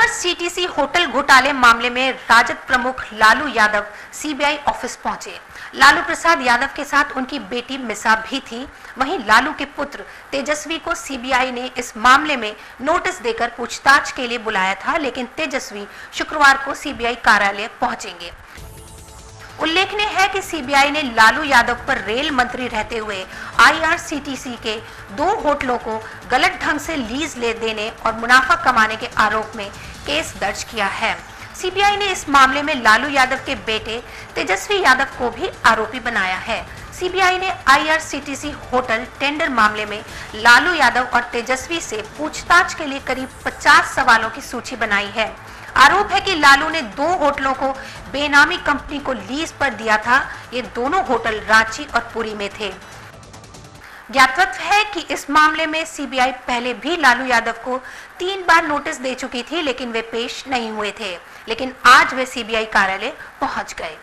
IRCTC hotel घोटाले मामले में राजद प्रमुख लालू यादव सीबीआई ऑफ़िस पहुँचे। लालू प्रसाद यादव के साथ उनकी बेटी मिसा भी थी। वहीं लालू के पुत्र तेजस्वी को सीबीआई ने इस मामले में नोटिस देकर पूछताछ के लिए बुलाया था, लेकिन तेजस्वी शुक्रवार को सीबीआई कार्यालय पहुँचेंगे। उल्लेखनीय है कि सीबीआई ने लालू यादव पर रेल मंत्री रहते हुए आईआरसीटीसी के दो होटलों को गलत ढंग से लीज ले देने और मुनाफा कमाने के आरोप में केस दर्ज किया है। सीबीआई ने इस मामले में लालू यादव के बेटे तेजस्वी यादव को भी आरोपी बनाया है। सीबीआई ने आईआरसीटीसी होटल टेंडर मामले में लालू यादव और तेजस्वी से पूछताछ के लिए करीब 50 सवालों की सूची बनाई है। आरोप है कि लालू ने दो होटलों को बेनामी कंपनी को लीज पर दिया था। ये दोनों होटल रांची और पुरी में थे। ज्ञातव्य है कि इस मामले में सीबीआई पहले भी लालू यादव को तीन बार नोटिस दे चुकी थी, लेकिन वे पेश नहीं हुए थे। लेकिन आज वे सीबीआई कार्यालय पहुँच गए।